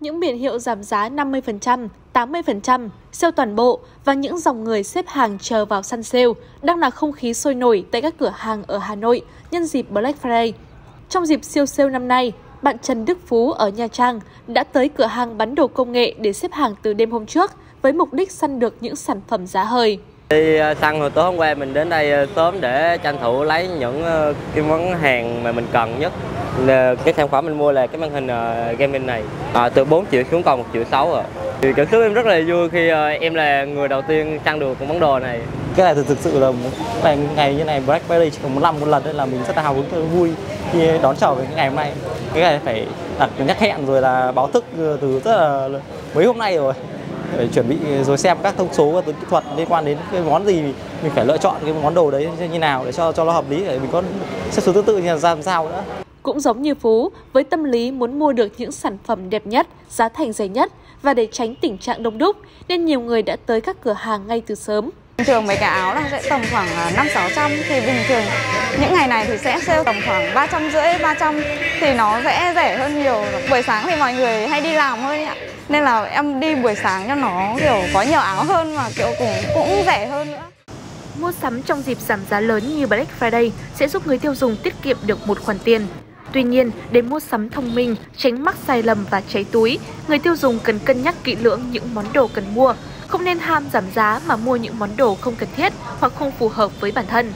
Những biển hiệu giảm giá 50%, 80%, sale toàn bộ và những dòng người xếp hàng chờ vào săn sale đang là không khí sôi nổi tại các cửa hàng ở Hà Nội nhân dịp Black Friday. Trong dịp siêu sale năm nay, bạn Trần Đức Phú ở Nha Trang đã tới cửa hàng bán đồ công nghệ để xếp hàng từ đêm hôm trước với mục đích săn được những sản phẩm giá hời. Đi ờ, săn hồi tối hôm qua mình đến đây ờ, sớm để tranh thủ lấy những ờ, cái món hàng mà mình cần nhất. Cái sản phẩm mình mua là cái màn hình gaming này à, từ 4 triệu xuống còn 1 triệu 6 rồi. Thì cảm xúc em rất là vui khi em là người đầu tiên săn được món đồ này. Cái này thực, thực sự là ngày, ngày như này Black Friday chỉ còn một năm một lần nên là mình rất là hào hứng vui khi đón chào cái ngày hôm nay. Cái này phải đặt nhắc hẹn rồi là báo thức từ rất là mấy hôm nay rồi để chuẩn bị rồi xem các thông số và kỹ thuật liên quan đến cái món gì mình phải lựa chọn cái món đồ đấy như nào để cho cho nó hợp lý để mình có xếp số thứ tự như là làm sao nữa. Cũng giống như Phú, với tâm lý muốn mua được những sản phẩm đẹp nhất, giá thành rẻ nhất và để tránh tình trạng đông đúc nên nhiều người đã tới các cửa hàng ngay từ sớm. Bình thường mấy cái áo là sẽ tầm khoảng à, 5 600 thì bình thường những ngày này thì sẽ sale tầm khoảng 350 300 thì nó sẽ rẻ hơn nhiều. Buổi sáng thì mọi người hay đi làm hơn ạ nên là em đi buổi sáng cho nó kiểu có nhiều áo hơn mà kiểu cũng cũng rẻ hơn nữa. Mua sắm trong dịp giảm giá lớn như Black Friday sẽ giúp người tiêu dùng tiết kiệm được một khoản tiền. Tuy nhiên, để mua sắm thông minh, tránh mắc sai lầm và cháy túi, người tiêu dùng cần cân nhắc kỹ lưỡng những món đồ cần mua, không nên ham giảm giá mà mua những món đồ không cần thiết hoặc không phù hợp với bản thân.